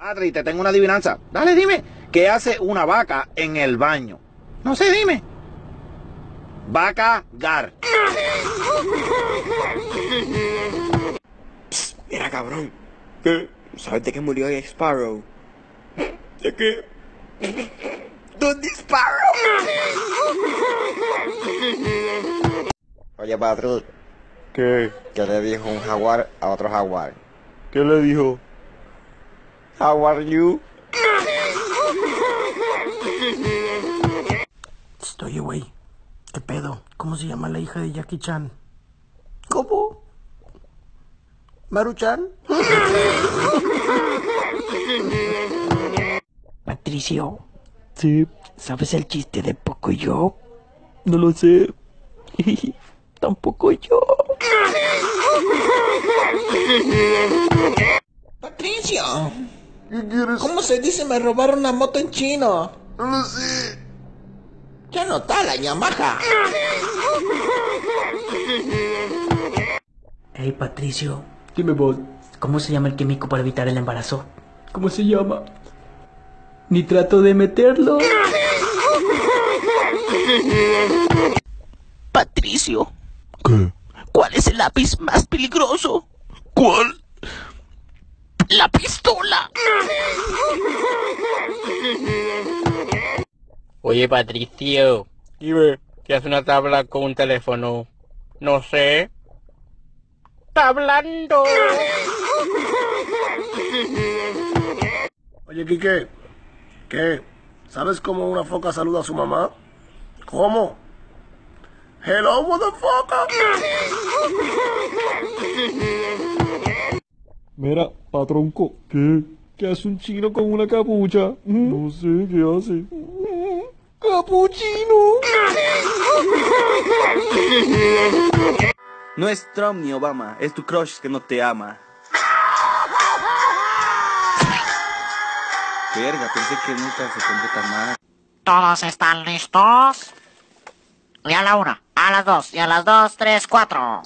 Patri, te tengo una adivinanza. Dale, dime. ¿Qué hace una vaca en el baño? No sé, dime. Vaca gar. Mira, cabrón. ¿Qué? ¿Sabes de qué murió Jack Sparrow? ¿De qué? ¿Dónde Sparrow? Oye, Patrick, ¿Qué? ¿qué le dijo un jaguar a otro jaguar? ¿Qué le dijo? How are you? Oye, güey, ¿qué pedo? ¿Cómo se llama la hija de Jackie Chan? ¿Cómo? ¿Maruchan? Patricio, Sí, ¿sabes el chiste de Poco yo? no lo sé. Tampoco yo. Patricio, ¿Qué quieres? ¿cómo se dice me robaron una moto en chino? No lo sé. Ya no está la Yamaha. Hey, Patricio, Dime, vos, ¿cómo se llama el químico para evitar el embarazo? ¿cómo se llama? Ni trato de meterlo. Patricio, ¿Qué? ¿cuál es el lápiz más peligroso? ¿Cuál? La pistola. Oye, Patricio, Dime. ¿qué hace una tabla con un teléfono? No sé. ¡Está hablando! Oye, Quique, ¿qué? ¿Sabes cómo una foca saluda a su mamá? ¿Cómo? Hello, motherfucker. Mira, patronco. ¿Qué? ¿Qué hace un chino con una capucha? No sé, ¿qué hace? ¡Capuchino! No es Trump ni Obama, es tu crush que no te ama. Verga, pensé que nunca se tan mal. ¿Todos están listos? Y a la una, a las dos, y a las dos, tres, cuatro.